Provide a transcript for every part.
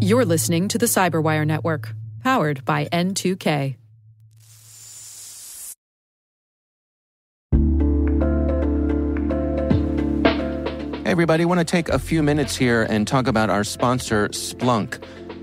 You're listening to the Cyberwire Network, powered by N2K. Hey, everybody, I want to take a few minutes here and talk about our sponsor, Splunk.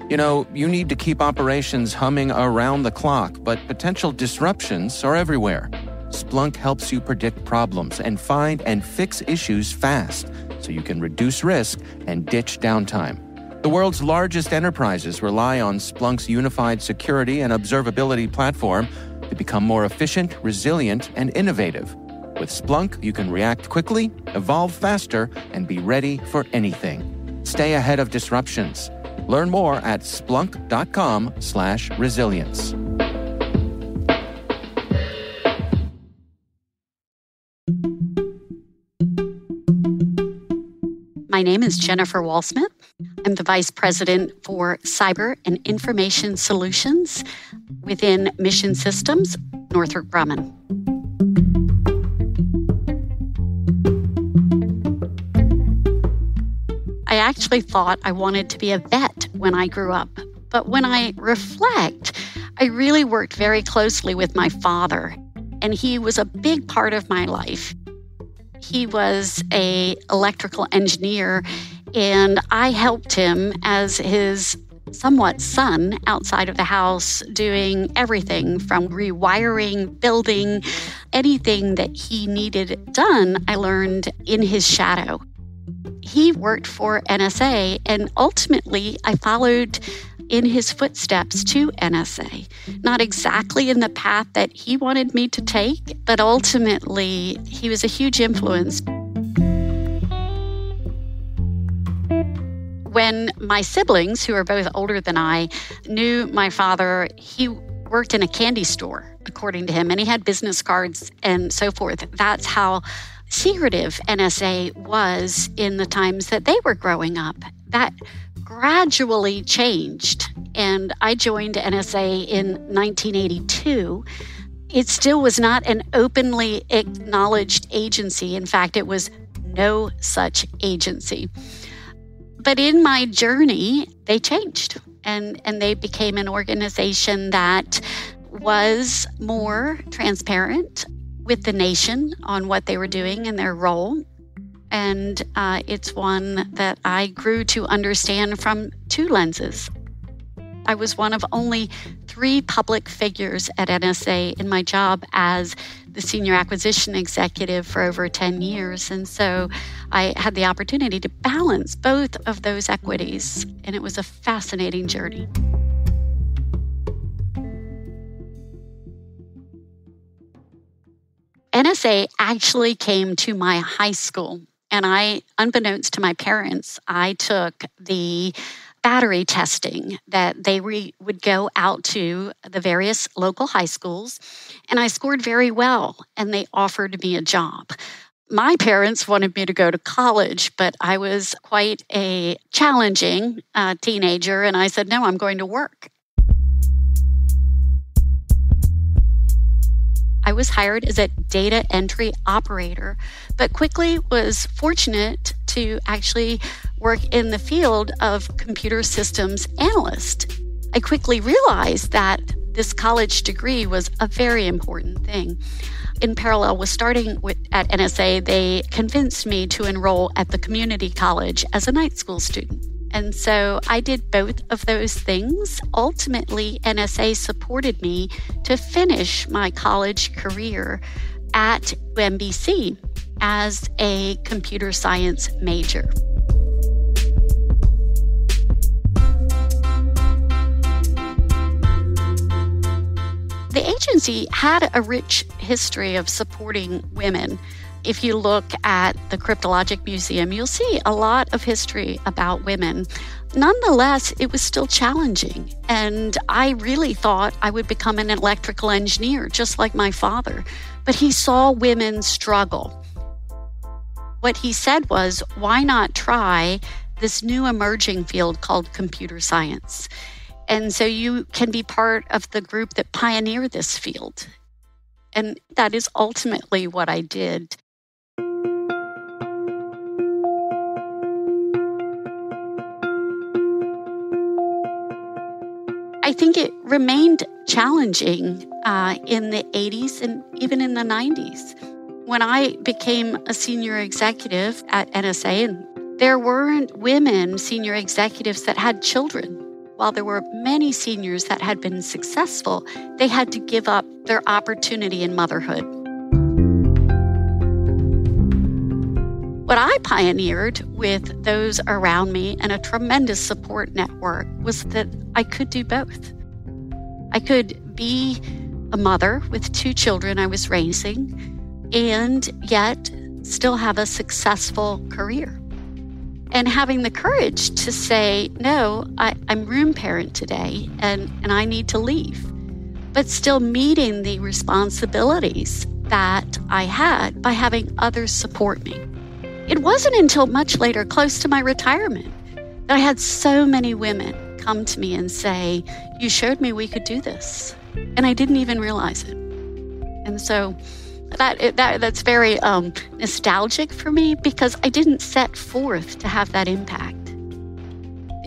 You know, you need to keep operations humming around the clock, but potential disruptions are everywhere. Splunk helps you predict problems and find and fix issues fast so you can reduce risk and ditch downtime. The world's largest enterprises rely on Splunk's unified security and observability platform to become more efficient, resilient, and innovative. With Splunk, you can react quickly, evolve faster, and be ready for anything. Stay ahead of disruptions. Learn more at splunk.com/resilience. My name is Jennifer Walsmith. I'm the Vice President for Cyber and Information Solutions within Mission Systems, Northrop Grumman. I actually thought I wanted to be a vet when I grew up. But when I reflect, I really worked very closely with my father, and he was a big part of my life. He was a electrical engineer and I helped him as his somewhat son outside of the house doing everything from rewiring, building, anything that he needed done, I learned in his shadow. He worked for NSA and ultimately I followed in his footsteps to NSA. Not exactly in the path that he wanted me to take, but ultimately, he was a huge influence. When my siblings, who are both older than I, knew my father, he worked in a candy store, according to him, and he had business cards and so forth. That's how secretive NSA was in the times that they were growing up. That gradually changed. And I joined NSA in 1982. It still was not an openly acknowledged agency. In fact, it was no such agency. But in my journey, they changed and, and they became an organization that was more transparent with the nation on what they were doing and their role and uh, it's one that I grew to understand from two lenses. I was one of only three public figures at NSA in my job as the senior acquisition executive for over 10 years. And so I had the opportunity to balance both of those equities, and it was a fascinating journey. NSA actually came to my high school and I, unbeknownst to my parents, I took the battery testing that they re- would go out to the various local high schools, and I scored very well, and they offered me a job. My parents wanted me to go to college, but I was quite a challenging uh, teenager, and I said, No, I'm going to work. I was hired as a data entry operator, but quickly was fortunate to actually work in the field of computer systems analyst. I quickly realized that this college degree was a very important thing. In parallel with starting with, at NSA, they convinced me to enroll at the community college as a night school student. And so I did both of those things. Ultimately, NSA supported me to finish my college career at UMBC as a computer science major. The agency had a rich history of supporting women if you look at the Cryptologic Museum, you'll see a lot of history about women. Nonetheless, it was still challenging. And I really thought I would become an electrical engineer, just like my father. But he saw women struggle. What he said was, why not try this new emerging field called computer science? And so you can be part of the group that pioneered this field. And that is ultimately what I did. I think it remained challenging uh, in the 80s and even in the 90s. When I became a senior executive at NSA, and there weren't women senior executives that had children. While there were many seniors that had been successful, they had to give up their opportunity in motherhood. What I pioneered with those around me and a tremendous support network was that I could do both. I could be a mother with two children I was raising and yet still have a successful career. And having the courage to say, no, I, am room parent today and, and I need to leave, but still meeting the responsibilities that I had by having others support me. It wasn't until much later, close to my retirement, that I had so many women come to me and say, You showed me we could do this. And I didn't even realize it. And so that, that that's very um, nostalgic for me because I didn't set forth to have that impact.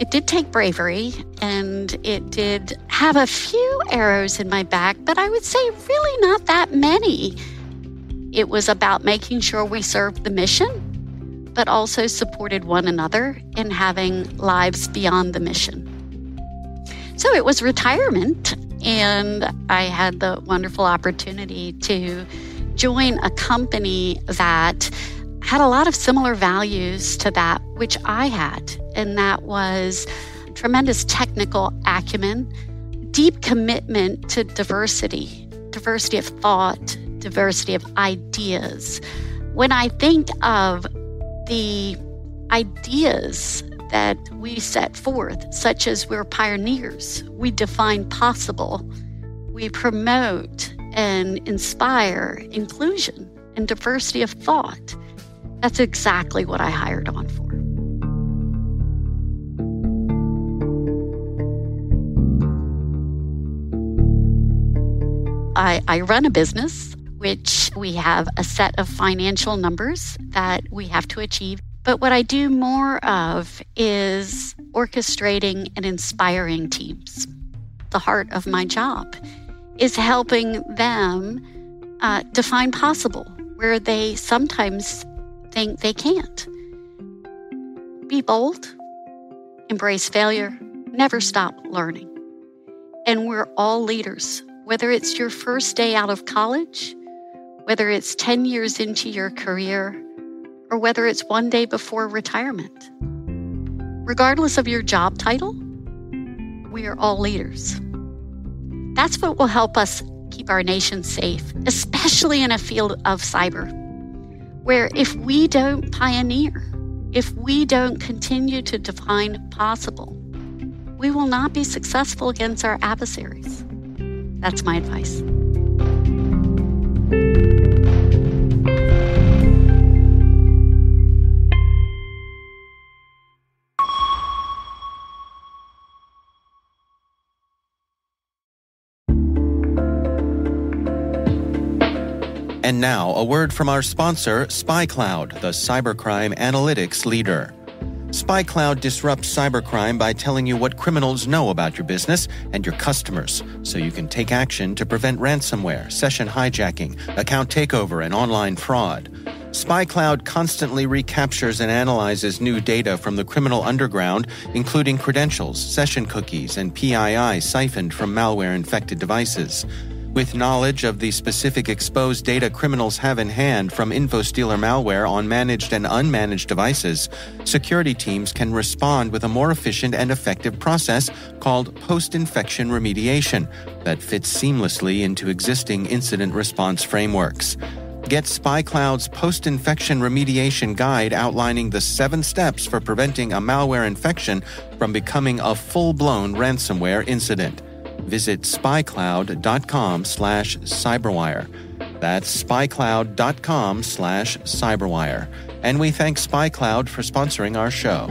It did take bravery and it did have a few arrows in my back, but I would say really not that many. It was about making sure we served the mission but also supported one another in having lives beyond the mission. So it was retirement, and I had the wonderful opportunity to join a company that had a lot of similar values to that which I had, and that was tremendous technical acumen, deep commitment to diversity, diversity of thought, diversity of ideas. When I think of the ideas that we set forth, such as we're pioneers, we define possible, we promote and inspire inclusion and diversity of thought. That's exactly what I hired on for. I, I run a business which we have a set of financial numbers that we have to achieve. But what I do more of is orchestrating and inspiring teams. The heart of my job is helping them uh, define possible where they sometimes think they can't. Be bold, embrace failure, never stop learning. And we're all leaders, whether it's your first day out of college whether it's 10 years into your career or whether it's one day before retirement. Regardless of your job title, we are all leaders. That's what will help us keep our nation safe, especially in a field of cyber, where if we don't pioneer, if we don't continue to define possible, we will not be successful against our adversaries. That's my advice. And now, a word from our sponsor, SpyCloud, the cybercrime analytics leader. SpyCloud disrupts cybercrime by telling you what criminals know about your business and your customers, so you can take action to prevent ransomware, session hijacking, account takeover, and online fraud. SpyCloud constantly recaptures and analyzes new data from the criminal underground, including credentials, session cookies, and PII siphoned from malware infected devices. With knowledge of the specific exposed data criminals have in hand from InfoStealer malware on managed and unmanaged devices, security teams can respond with a more efficient and effective process called post infection remediation that fits seamlessly into existing incident response frameworks. Get SpyCloud's post infection remediation guide outlining the seven steps for preventing a malware infection from becoming a full blown ransomware incident visit spycloud.com slash cyberwire. That's spycloud.com slash cyberwire. And we thank SpyCloud for sponsoring our show.